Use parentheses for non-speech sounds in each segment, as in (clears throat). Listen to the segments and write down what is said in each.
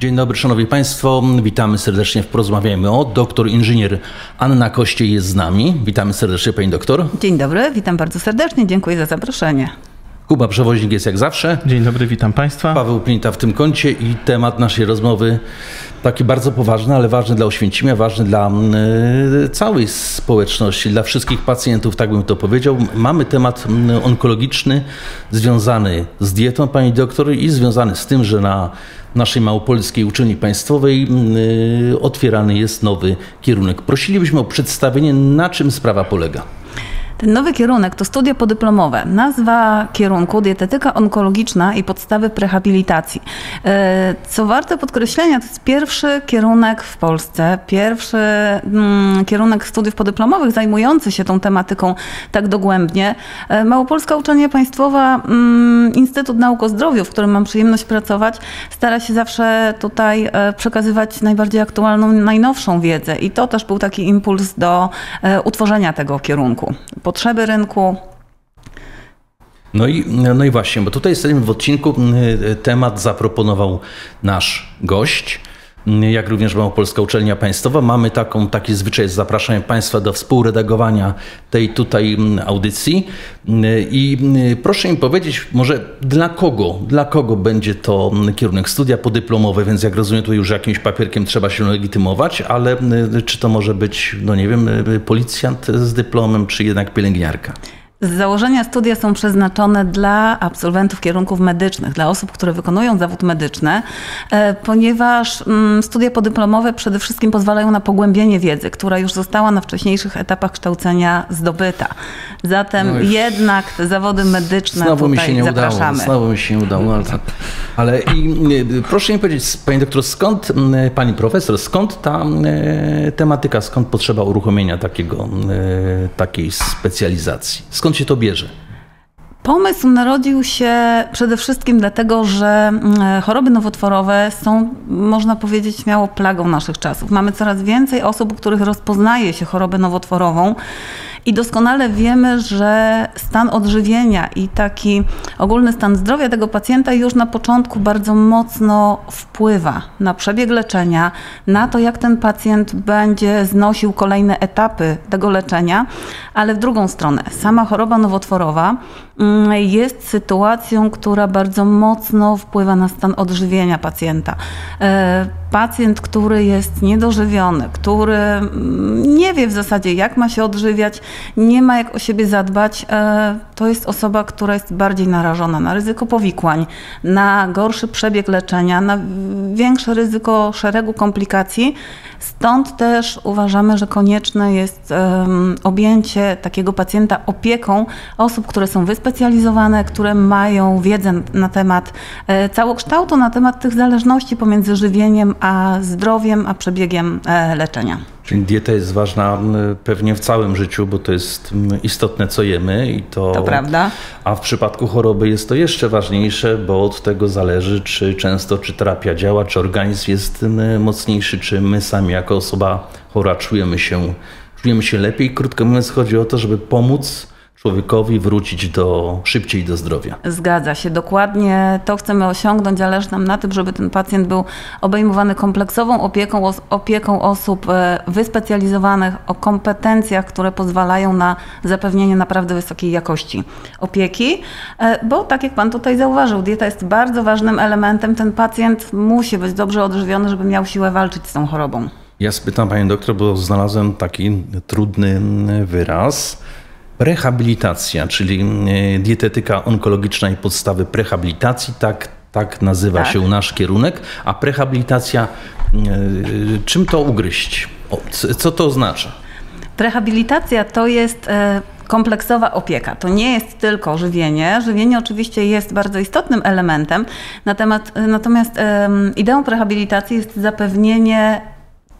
Dzień dobry, szanowni państwo. Witamy serdecznie w Porozmawiajmy o. Doktor inżynier Anna Kościej jest z nami. Witamy serdecznie, pani doktor. Dzień dobry, witam bardzo serdecznie, dziękuję za zaproszenie. Kuba Przewoźnik jest jak zawsze. Dzień dobry, witam Państwa. Paweł Plinta w tym kącie i temat naszej rozmowy taki bardzo poważny, ale ważny dla Oświęcimia, ważny dla y, całej społeczności, dla wszystkich pacjentów, tak bym to powiedział. Mamy temat y, onkologiczny związany z dietą pani doktor i związany z tym, że na naszej małopolskiej uczelni państwowej y, otwierany jest nowy kierunek. Prosilibyśmy o przedstawienie, na czym sprawa polega. Ten nowy kierunek to studia podyplomowe. Nazwa kierunku dietetyka onkologiczna i podstawy prehabilitacji. E, co warte podkreślenia, to jest pierwszy kierunek w Polsce, pierwszy mm, kierunek studiów podyplomowych zajmujący się tą tematyką tak dogłębnie. E, Małopolska Uczelnia Państwowa, mm, Instytut Nauk o Zdrowiu, w którym mam przyjemność pracować, stara się zawsze tutaj e, przekazywać najbardziej aktualną, najnowszą wiedzę i to też był taki impuls do utworzenia tego kierunku potrzeby rynku. No i, no i właśnie, bo tutaj jesteśmy w odcinku. Y, temat zaproponował nasz gość jak również Małopolska Uczelnia Państwowa. Mamy taką, taki zwyczaj, zapraszamy Państwa do współredagowania tej tutaj audycji. I proszę mi powiedzieć, może dla kogo, dla kogo będzie to kierunek studia podyplomowe, więc jak rozumiem, to już jakimś papierkiem trzeba się legitymować, ale czy to może być, no nie wiem, policjant z dyplomem, czy jednak pielęgniarka? Z założenia studia są przeznaczone dla absolwentów kierunków medycznych, dla osób, które wykonują zawód medyczny, e, ponieważ mm, studia podyplomowe przede wszystkim pozwalają na pogłębienie wiedzy, która już została na wcześniejszych etapach kształcenia zdobyta. Zatem no jednak te zawody medyczne znowu tutaj mi się nie zapraszamy. Udało, znowu mi się nie udało. Ale, ale i, proszę mi powiedzieć, pani doktor, skąd, pani profesor, skąd ta tematyka, skąd potrzeba uruchomienia takiego, takiej specjalizacji? Skąd skąd się to bierze? Pomysł narodził się przede wszystkim dlatego, że mm, choroby nowotworowe są, można powiedzieć, śmiało plagą naszych czasów. Mamy coraz więcej osób, u których rozpoznaje się chorobę nowotworową. I doskonale wiemy, że stan odżywienia i taki ogólny stan zdrowia tego pacjenta już na początku bardzo mocno wpływa na przebieg leczenia, na to, jak ten pacjent będzie znosił kolejne etapy tego leczenia, ale w drugą stronę, sama choroba nowotworowa mm, jest sytuacją, która bardzo mocno wpływa na stan odżywienia pacjenta. E, pacjent, który jest niedożywiony, który mm, nie wie w zasadzie, jak ma się odżywiać, nie ma jak o siebie zadbać, e, to jest osoba, która jest bardziej narażona na ryzyko powikłań, na gorszy przebieg leczenia, na większe ryzyko szeregu komplikacji. Stąd też uważamy, że konieczne jest objęcie takiego pacjenta opieką osób, które są wyspecjalizowane, które mają wiedzę na temat e, całokształtu, na temat tych zależności pomiędzy żywieniem a zdrowiem, a przebiegiem e, leczenia. Czyli dieta jest ważna pewnie w całym życiu, bo to jest istotne, co jemy i to. To prawda. A w przypadku choroby jest to jeszcze ważniejsze, bo od tego zależy, czy często, czy terapia działa, czy organizm jest mocniejszy, czy my sami jako osoba chora czujemy się, czujemy się lepiej. Krótko mówiąc, chodzi o to, żeby pomóc człowiekowi wrócić do, szybciej do zdrowia. Zgadza się, dokładnie to chcemy osiągnąć. Zależy nam na tym, żeby ten pacjent był obejmowany kompleksową opieką, opieką osób e, wyspecjalizowanych o kompetencjach, które pozwalają na zapewnienie naprawdę wysokiej jakości opieki, e, bo tak jak Pan tutaj zauważył, dieta jest bardzo ważnym elementem. Ten pacjent musi być dobrze odżywiony, żeby miał siłę walczyć z tą chorobą. Ja spytam Panią doktor, bo znalazłem taki trudny wyraz Rehabilitacja, czyli e, dietetyka onkologiczna i podstawy prehabilitacji, tak, tak nazywa tak. się nasz kierunek. A prehabilitacja, e, czym to ugryźć? Co to oznacza? Rehabilitacja to jest e, kompleksowa opieka. To nie jest tylko żywienie. Żywienie oczywiście jest bardzo istotnym elementem, natomiast ideą rehabilitacji jest zapewnienie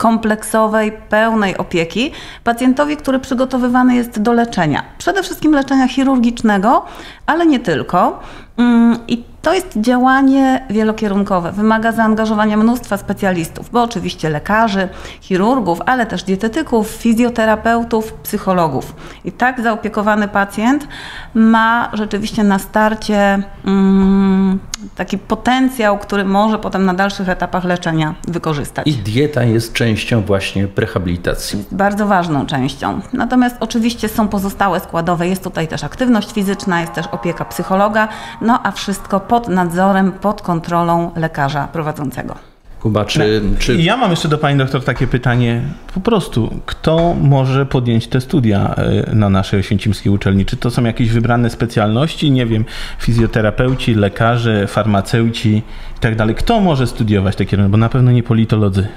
kompleksowej, pełnej opieki pacjentowi, który przygotowywany jest do leczenia. Przede wszystkim leczenia chirurgicznego, ale nie tylko. Mm, I to jest działanie wielokierunkowe. Wymaga zaangażowania mnóstwa specjalistów, bo oczywiście lekarzy, chirurgów, ale też dietetyków, fizjoterapeutów, psychologów. I tak zaopiekowany pacjent ma rzeczywiście na starcie mm, taki potencjał, który może potem na dalszych etapach leczenia wykorzystać. I dieta jest częścią właśnie rehabilitacji. Bardzo ważną częścią. Natomiast oczywiście są pozostałe składowe. Jest tutaj też aktywność fizyczna, jest też opieka psychologa, no a wszystko pod nadzorem, pod kontrolą lekarza prowadzącego. Kuba, czy, czy... Ja mam jeszcze do Pani doktor takie pytanie. Po prostu, kto może podjąć te studia e, na naszej oświęcimskiej uczelni? Czy to są jakieś wybrane specjalności? Nie wiem, fizjoterapeuci, lekarze, farmaceuci i tak dalej. Kto może studiować te kierunki? Bo na pewno nie politolodzy.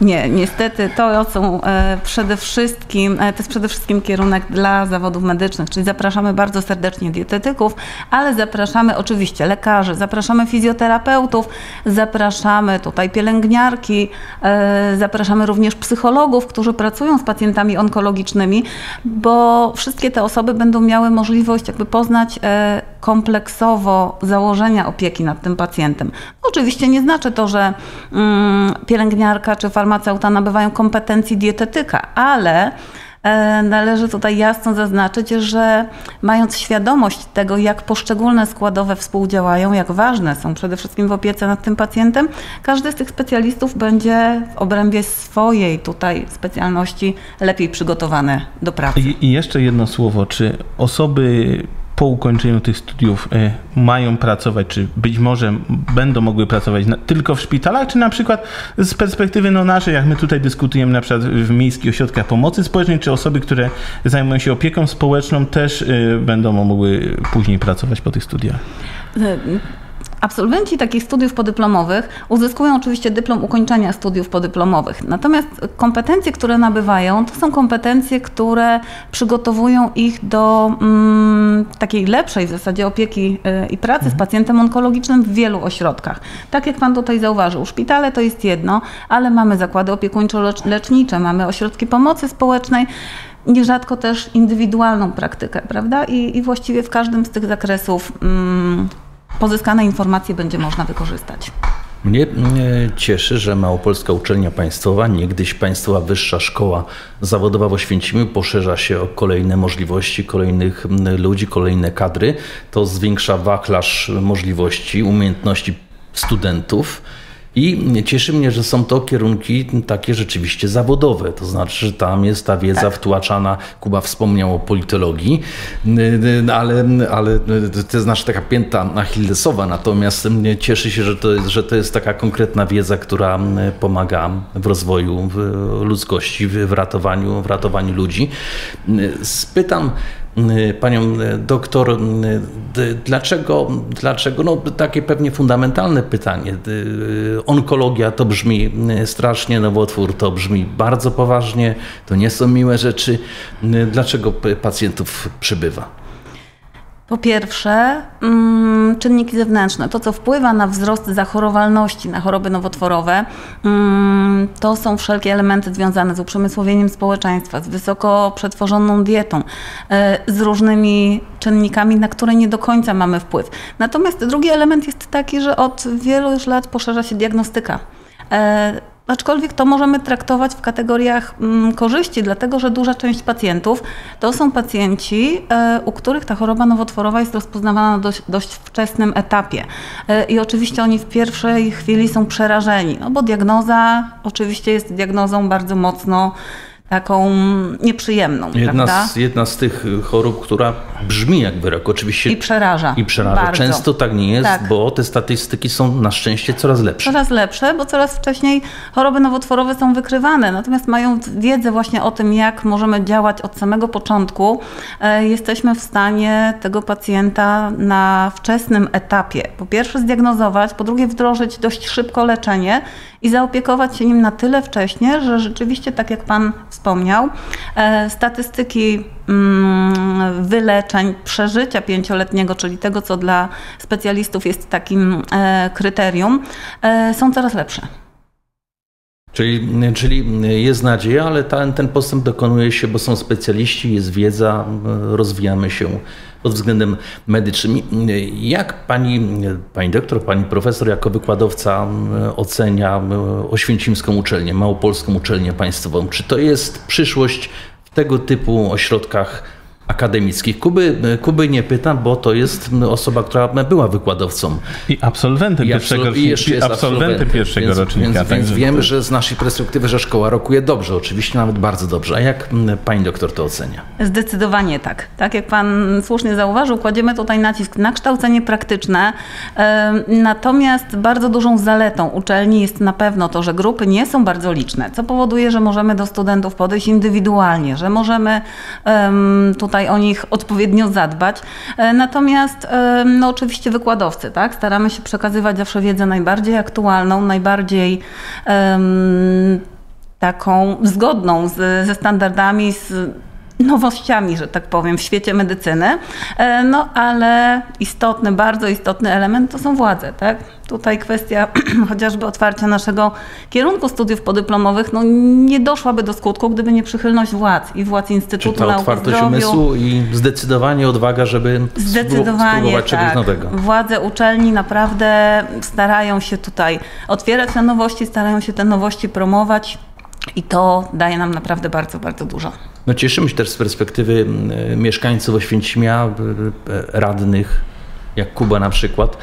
Nie, niestety to są e, przede wszystkim, e, to jest przede wszystkim kierunek dla zawodów medycznych, czyli zapraszamy bardzo serdecznie dietetyków, ale zapraszamy oczywiście lekarzy, zapraszamy fizjoterapeutów, zapraszamy tutaj pielęgniarki, e, zapraszamy również psychologów, którzy pracują z pacjentami onkologicznymi, bo wszystkie te osoby będą miały możliwość jakby poznać kompleksowo założenia opieki nad tym pacjentem. Oczywiście nie znaczy to, że mm, pielęgniarka czy farmaceuta nabywają kompetencji dietetyka, ale e, Należy tutaj jasno zaznaczyć, że mając świadomość tego, jak poszczególne składowe współdziałają, jak ważne są przede wszystkim w opiece nad tym pacjentem, każdy z tych specjalistów będzie w obrębie swojej tutaj specjalności lepiej przygotowany do pracy. I, i jeszcze jedno słowo. Czy osoby po ukończeniu tych studiów e, mają pracować, czy być może będą mogły pracować na, tylko w szpitalach, czy na przykład z perspektywy no, naszej, jak my tutaj dyskutujemy na przykład w miejskich ośrodkach pomocy społecznej, czy osoby, które zajmują się opieką społeczną też y, będą mogły później pracować po tych studiach? Absolwenci takich studiów podyplomowych uzyskują oczywiście dyplom ukończenia studiów podyplomowych. Natomiast kompetencje, które nabywają, to są kompetencje, które przygotowują ich do mm, takiej lepszej w zasadzie opieki y, i pracy mhm. z pacjentem onkologicznym w wielu ośrodkach. Tak jak Pan tutaj zauważył, szpitale to jest jedno, ale mamy zakłady opiekuńczo-lecznicze, mamy ośrodki pomocy społecznej nierzadko też indywidualną praktykę, prawda? I, i właściwie w każdym z tych zakresów mm, pozyskane informacje będzie można wykorzystać. Mnie cieszy, że Małopolska Uczelnia Państwowa, niegdyś Państwowa Wyższa Szkoła Zawodowa w Oświęcimiu poszerza się o kolejne możliwości, kolejnych ludzi, kolejne kadry. To zwiększa wachlarz możliwości, umiejętności studentów. I cieszy mnie, że są to kierunki takie rzeczywiście zawodowe, to znaczy, że tam jest ta wiedza tak. wtłaczana. Kuba wspomniał o politologii, ale, ale to jest nasza taka pięta achillesowa, natomiast cieszy się, że to, jest, że to jest taka konkretna wiedza, która pomaga w rozwoju ludzkości, w ratowaniu, w ratowaniu ludzi. Spytam, panią y, doktor, y, dlaczego, dlaczego, no takie pewnie fundamentalne pytanie. Onkologia to brzmi strasznie, nowotwór to brzmi bardzo poważnie, to nie są miłe rzeczy. Dlaczego pacjentów przybywa? Po pierwsze, mm, czynniki zewnętrzne, to co wpływa na wzrost zachorowalności na choroby nowotworowe, mm, to są wszelkie elementy związane z uprzemysłowieniem społeczeństwa, z wysoko przetworzoną dietą, e, z różnymi czynnikami, na które nie do końca mamy wpływ. Natomiast drugi element jest taki, że od wielu już lat poszerza się diagnostyka. E, Aczkolwiek to możemy traktować w kategoriach mm, korzyści, dlatego że duża część pacjentów to są pacjenci, e, u których ta choroba nowotworowa jest rozpoznawana na dość, dość wczesnym etapie. E, I oczywiście oni w pierwszej chwili są przerażeni, no bo diagnoza oczywiście jest diagnozą bardzo mocno taką nieprzyjemną. Jedna, z, jedna z tych chorób, która brzmi jak wyrok, oczywiście. I przeraża. I przeraża. Bardzo. Często tak nie jest, tak. bo te statystyki są na szczęście coraz lepsze. Coraz lepsze, bo coraz wcześniej choroby nowotworowe są wykrywane. Natomiast mając wiedzę właśnie o tym, jak możemy działać od samego początku, e, jesteśmy w stanie tego pacjenta na wczesnym etapie po pierwsze zdiagnozować, po drugie wdrożyć dość szybko leczenie i zaopiekować się nim na tyle wcześnie, że rzeczywiście, tak jak Pan wspomniał, e, statystyki mm, wyleczeń, przeżycia pięcioletniego, czyli tego, co dla specjalistów jest takim e, kryterium, e, są coraz lepsze. Czyli, czyli jest nadzieja, ale ten, ten postęp dokonuje się, bo są specjaliści, jest wiedza, rozwijamy się pod względem medycznym. Jak pani, pani doktor, pani profesor jako wykładowca ocenia Oświęcimską uczelnię, Małopolską uczelnię państwową? Czy to jest przyszłość w tego typu ośrodkach akademickich. Kuby, Kuby nie pytam, bo to jest osoba, która była wykładowcą. I absolwentem I pierwszego, i jeszcze jest absolwentem pierwszego więc, rocznika. Więc, więc wiemy, że z naszej perspektywy, że szkoła rokuje dobrze, oczywiście nawet bardzo dobrze. A jak pani doktor to ocenia? Zdecydowanie tak. Tak jak pan słusznie zauważył, kładziemy tutaj nacisk na kształcenie praktyczne. Natomiast bardzo dużą zaletą uczelni jest na pewno to, że grupy nie są bardzo liczne, co powoduje, że możemy do studentów podejść indywidualnie, że możemy tutaj tutaj o nich odpowiednio zadbać. E, natomiast e, no oczywiście wykładowcy, tak? Staramy się przekazywać zawsze wiedzę najbardziej aktualną, najbardziej um, taką zgodną z, ze standardami, z nowościami, że tak powiem, w świecie medycyny. E, no ale istotny, bardzo istotny element to są władze, tak? Tutaj kwestia (clears throat) chociażby otwarcia naszego kierunku studiów podyplomowych no, nie doszłaby do skutku, gdyby nie przychylność władz i władz Instytutu Czy ta Nauk otwartość zdrowiu. umysłu i zdecydowanie odwaga, żeby zdecydowanie, spróbować czegoś tak. nowego. Władze uczelni naprawdę starają się tutaj otwierać na nowości, starają się te nowości promować i to daje nam naprawdę bardzo, bardzo dużo. No cieszymy się też z perspektywy mieszkańców Oświęcimia, radnych, jak Kuba na przykład,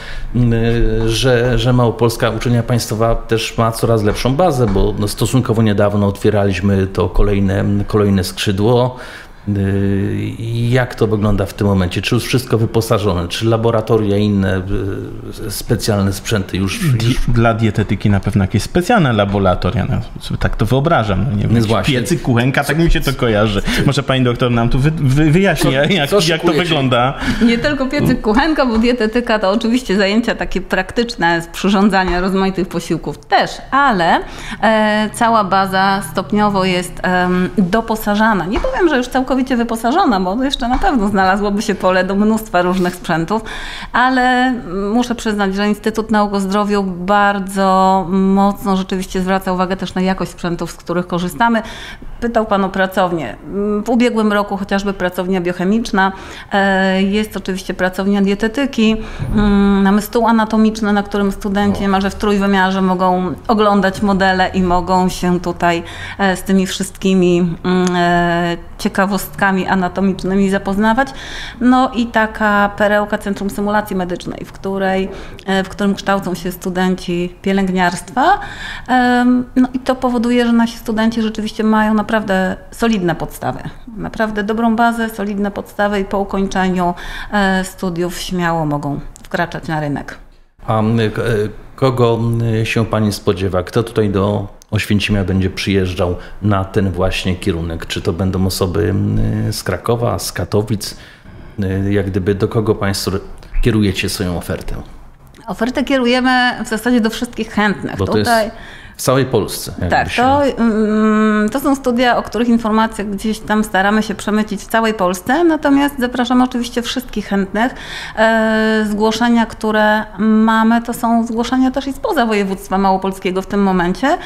że, że Małopolska Uczelnia Państwowa też ma coraz lepszą bazę, bo no stosunkowo niedawno otwieraliśmy to kolejne, kolejne skrzydło jak to wygląda w tym momencie? Czy już wszystko wyposażone? Czy laboratoria i inne y, specjalne sprzęty już, już... Dla dietetyki na pewno jakieś specjalne laboratoria. No, tak to wyobrażam. No, nie wiem, no piecy, kuchenka, tak mi się to kojarzy. Może pani doktor nam tu wy, wy, wyjaśni, co, jak, co jak to wygląda. Nie tylko piecy, kuchenka, bo dietetyka to oczywiście zajęcia takie praktyczne z przyrządzania rozmaitych posiłków też, ale e, cała baza stopniowo jest e, doposażana. Nie powiem, że już całkowicie całkowicie wyposażona, bo jeszcze na pewno znalazłoby się pole do mnóstwa różnych sprzętów, ale muszę przyznać, że Instytut Nauk o Zdrowiu bardzo mocno rzeczywiście zwraca uwagę też na jakość sprzętów, z których korzystamy. Pytał Pan o pracownię. W ubiegłym roku chociażby pracownia biochemiczna, e, jest oczywiście pracownia dietetyki, mm, mamy stół anatomiczny, na którym studenci niemalże w trójwymiarze mogą oglądać modele i mogą się tutaj e, z tymi wszystkimi mm, e, ciekawostkami anatomicznymi zapoznawać. No i taka perełka Centrum Symulacji Medycznej, w, której, w którym kształcą się studenci pielęgniarstwa. No i to powoduje, że nasi studenci rzeczywiście mają na naprawdę solidne podstawy. Naprawdę dobrą bazę, solidne podstawy i po ukończeniu e, studiów śmiało mogą wkraczać na rynek. A e, kogo się Pani spodziewa? Kto tutaj do Oświęcimia będzie przyjeżdżał na ten właśnie kierunek? Czy to będą osoby z Krakowa, z Katowic? Jak gdyby do kogo Państwo kierujecie swoją ofertę? Ofertę kierujemy w zasadzie do wszystkich chętnych. Bo Tutaj... w całej Polsce. Tak, się... to, mm, to są studia, o których informacje gdzieś tam staramy się przemycić w całej Polsce, natomiast zapraszam oczywiście wszystkich chętnych. E, zgłoszenia, które mamy, to są zgłoszenia też i spoza województwa małopolskiego w tym momencie,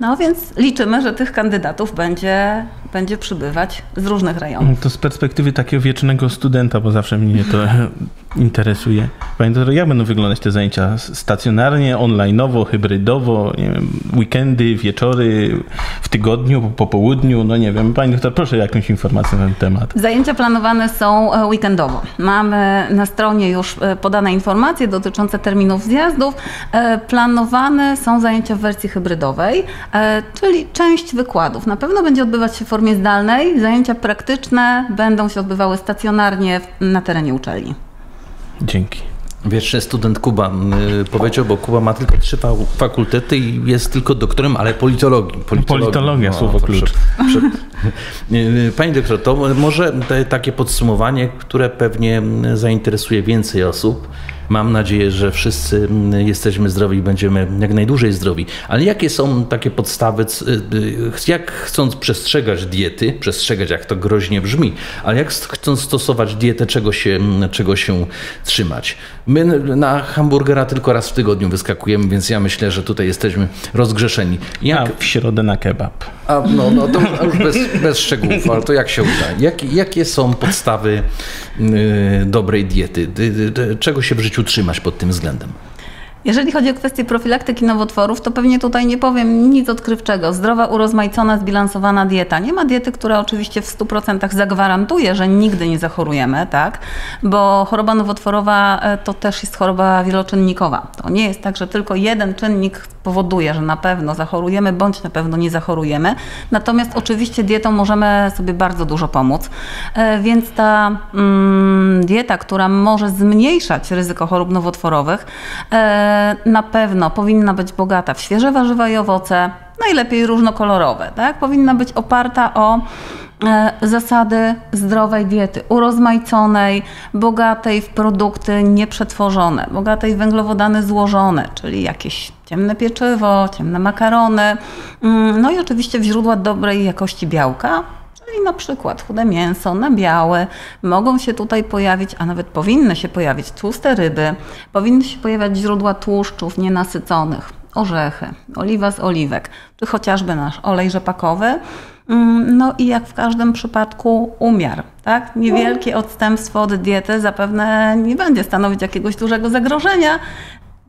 no więc liczymy, że tych kandydatów będzie, będzie przybywać z różnych rejonów. To z perspektywy takiego wiecznego studenta, bo zawsze mnie to (laughs) interesuje. Panie doktorze, jak będą wyglądać te zajęcia? Stacjonarnie, onlineowo, hybrydowo, nie wiem, weekendy, wieczory, w tygodniu, po południu, no nie wiem. Pani doktor, proszę jakąś informację na ten temat. Zajęcia planowane są e, weekendowo. Mamy na stronie już e, podane informacje dotyczące terminów zjazdów. E, planowane są zajęcia w wersji hybrydowej, czyli część wykładów. Na pewno będzie odbywać się w formie zdalnej. Zajęcia praktyczne będą się odbywały stacjonarnie na terenie uczelni. Dzięki. Wieczny student Kuba powiedział, bo Kuba ma tylko trzy fakultety i jest tylko doktorem, ale politologii. politologii. Politologia, no, słowo klucz. Prze, prze, (laughs) y, Pani doktor, to może te, takie podsumowanie, które pewnie zainteresuje więcej osób. Mam nadzieję, że wszyscy mm, jesteśmy zdrowi i będziemy jak najdłużej zdrowi. Ale jakie są takie podstawy, c- y, jak chcąc przestrzegać diety, przestrzegać jak to groźnie brzmi, ale jak chcąc stosować dietę, czego się, mm, czego się trzymać? My na hamburgera tylko raz w tygodniu wyskakujemy, więc ja myślę, że tutaj jesteśmy rozgrzeszeni. Jak, A w środę na kebab. A, no, no to już bez, bez szczegółów, ale to jak się uda? Jak, jakie są podstawy y, dobrej diety? Czego się w życiu trzymać pod tym względem? Jeżeli chodzi o kwestię profilaktyki nowotworów, to pewnie tutaj nie powiem nic odkrywczego. Zdrowa, urozmaicona, zbilansowana dieta. Nie ma diety, która oczywiście w 100% zagwarantuje, że nigdy nie zachorujemy, tak? Bo choroba nowotworowa e, to też jest choroba wieloczynnikowa. To nie jest tak, że tylko jeden czynnik powoduje, że na pewno zachorujemy, bądź na pewno nie zachorujemy. Natomiast oczywiście dietą możemy sobie bardzo dużo pomóc. E, Więc ta mm, dieta, która może zmniejszać ryzyko chorób nowotworowych, e, na pewno powinna być bogata w świeże warzywa i owoce, najlepiej różnokolorowe. Tak? Powinna być oparta o e, zasady zdrowej diety, urozmaiconej, bogatej w produkty nieprzetworzone, bogatej w węglowodany złożone, czyli jakieś ciemne pieczywo, ciemne makarony, mm, no i oczywiście w źródła dobrej jakości białka, Czyli na przykład chude mięso, nabiałe, mogą się tutaj pojawić, a nawet powinny się pojawić tłuste ryby, powinny się pojawiać źródła tłuszczów nienasyconych, orzechy, oliwa z oliwek, czy chociażby nasz olej rzepakowy. Mm, No i jak w każdym przypadku umiar, tak? Niewielkie odstępstwo od diety zapewne nie będzie stanowić jakiegoś dużego zagrożenia,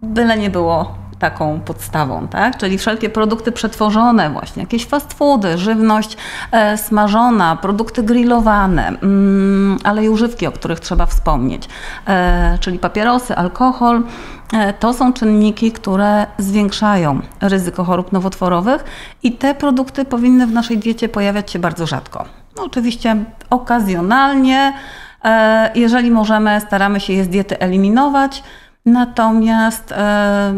byle nie było taką podstawą, tak? Czyli wszelkie produkty przetworzone, właśnie jakieś fast foody, żywność e, smażona, produkty grillowane, mm, ale i używki, o których trzeba wspomnieć, e, czyli papierosy, alkohol. E, to są czynniki, które zwiększają ryzyko chorób nowotworowych i te produkty powinny w naszej diecie pojawiać się bardzo rzadko. No, oczywiście okazjonalnie, e, jeżeli możemy, staramy się je z diety eliminować, Natomiast e,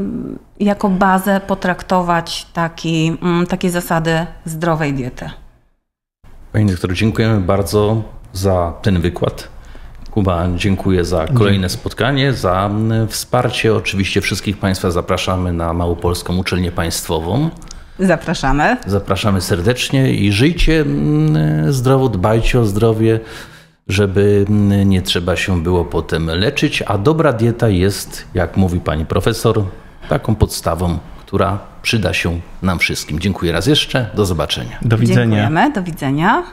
jako bazę potraktować taki, mm, takie zasady zdrowej diety. Panie doktorze, dziękujemy bardzo za ten wykład. Kuba, dziękuję za kolejne spotkanie, za mm, wsparcie. Oczywiście wszystkich Państwa zapraszamy na Małopolską Uczelnię Państwową. Zapraszamy. Zapraszamy serdecznie i żyjcie mm, zdrowo, dbajcie o zdrowie, żeby nie trzeba się było potem leczyć, a dobra dieta jest, jak mówi pani profesor, taką podstawą, która przyda się nam wszystkim. Dziękuję raz jeszcze, do zobaczenia. Do widzenia. Dziękujemy. Do widzenia.